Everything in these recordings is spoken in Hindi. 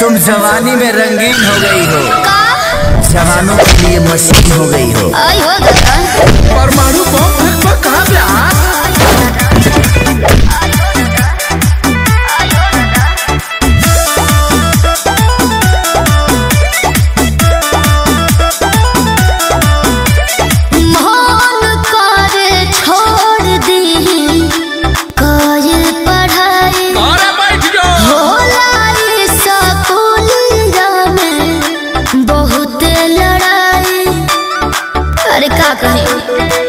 तुम जवानी में रंगीन हो गई हो। जवानों के लिए मशीन हो गई हो। अरे का कहे?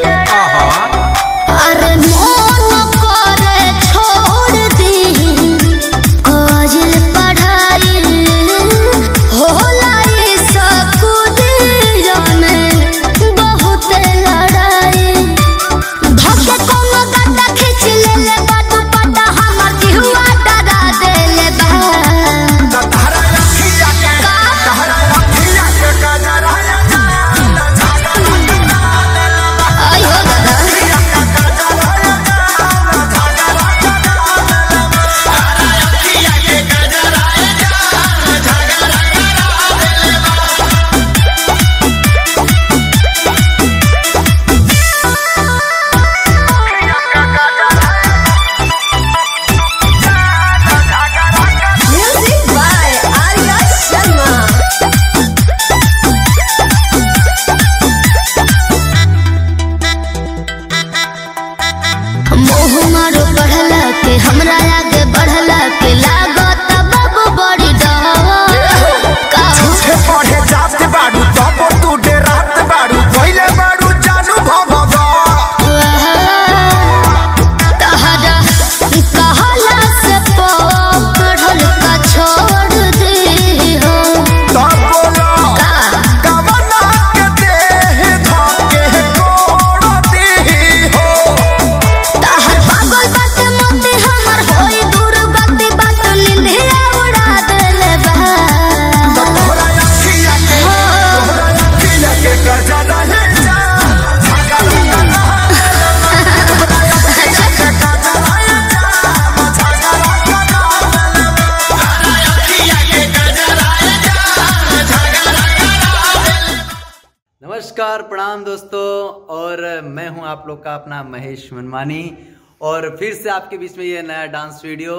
नमस्कार, प्रणाम दोस्तों, और मैं हूँ आप लोग का अपना महेश मनमानी, और फिर से आपके बीच में ये नया डांस वीडियो,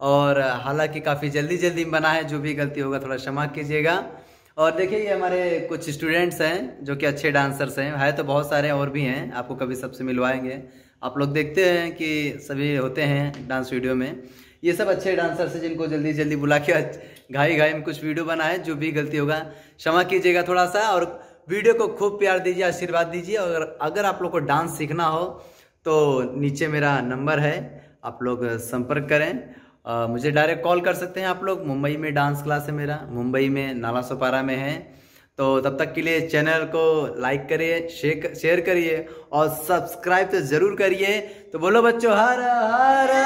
और हालाँकि काफ़ी जल्दी जल्दी बना है, जो भी गलती होगा थोड़ा क्षमा कीजिएगा। और देखिए, ये हमारे कुछ स्टूडेंट्स हैं, जो कि अच्छे डांसर्स हैं, है तो बहुत सारे और भी हैं, आपको कभी सबसे मिलवाएँगे। आप लोग देखते हैं कि सभी होते हैं डांस वीडियो में। ये सब अच्छे डांसर्स हैं, जिनको जल्दी जल्दी बुला के घाई घाई में कुछ वीडियो बनाए, जो भी गलती होगा, क्षमा कीजिएगा थोड़ा सा, और वीडियो को खूब प्यार दीजिए आशीर्वाद दीजिए। और अगर आप लोग को डांस सीखना हो तो नीचे मेरा नंबर है आप लोग संपर्क करें। आ, मुझे डायरेक्ट कॉल कर सकते हैं आप लोग। मुंबई में डांस क्लास है मेरा मुंबई में नाला सोपारा में है। तो तब तक के लिए चैनल को लाइक करिए शेयर शेयर करिए और सब्सक्राइब तो ज़रूर करिए। तो बोलो बच्चों हर हर।